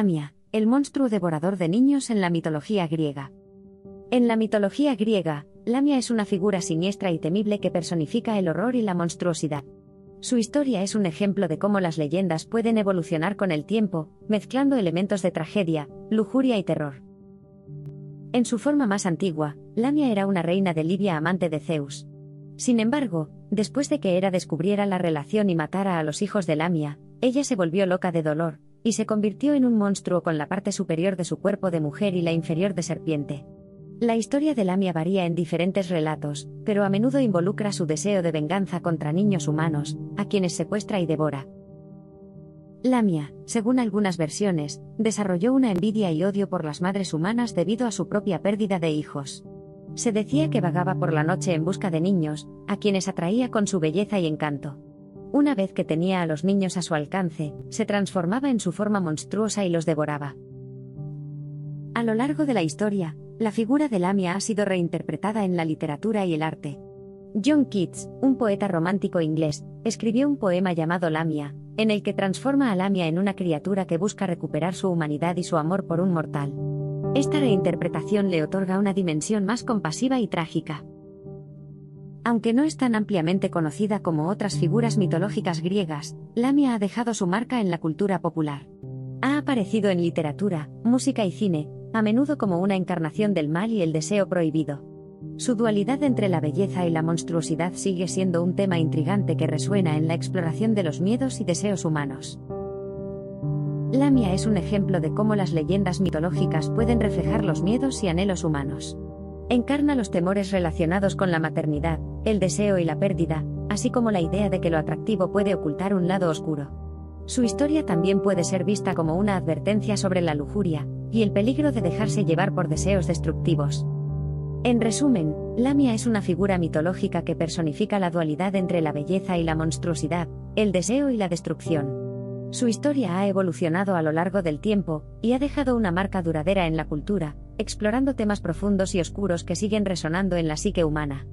Lamia, el monstruo devorador de niños en la mitología griega. En la mitología griega, Lamia es una figura siniestra y temible que personifica el horror y la monstruosidad. Su historia es un ejemplo de cómo las leyendas pueden evolucionar con el tiempo, mezclando elementos de tragedia, lujuria y terror. En su forma más antigua, Lamia era una reina de Libia amante de Zeus. Sin embargo, después de que Hera descubriera la relación y matara a los hijos de Lamia, ella se volvió loca de dolor, y se convirtió en un monstruo con la parte superior de su cuerpo de mujer y la inferior de serpiente. La historia de Lamia varía en diferentes relatos, pero a menudo involucra su deseo de venganza contra niños humanos, a quienes secuestra y devora. Lamia, según algunas versiones, desarrolló una envidia y odio por las madres humanas debido a su propia pérdida de hijos. Se decía que vagaba por la noche en busca de niños, a quienes atraía con su belleza y encanto. Una vez que tenía a los niños a su alcance, se transformaba en su forma monstruosa y los devoraba. A lo largo de la historia, la figura de Lamia ha sido reinterpretada en la literatura y el arte. John Keats, un poeta romántico inglés, escribió un poema llamado Lamia, en el que transforma a Lamia en una criatura que busca recuperar su humanidad y su amor por un mortal. Esta reinterpretación le otorga una dimensión más compasiva y trágica. Aunque no es tan ampliamente conocida como otras figuras mitológicas griegas, Lamia ha dejado su marca en la cultura popular. Ha aparecido en literatura, música y cine, a menudo como una encarnación del mal y el deseo prohibido. Su dualidad entre la belleza y la monstruosidad sigue siendo un tema intrigante que resuena en la exploración de los miedos y deseos humanos. Lamia es un ejemplo de cómo las leyendas mitológicas pueden reflejar los miedos y anhelos humanos. Encarna los temores relacionados con la maternidad, el deseo y la pérdida, así como la idea de que lo atractivo puede ocultar un lado oscuro. Su historia también puede ser vista como una advertencia sobre la lujuria, y el peligro de dejarse llevar por deseos destructivos. En resumen, Lamia es una figura mitológica que personifica la dualidad entre la belleza y la monstruosidad, el deseo y la destrucción. Su historia ha evolucionado a lo largo del tiempo, y ha dejado una marca duradera en la cultura, explorando temas profundos y oscuros que siguen resonando en la psique humana.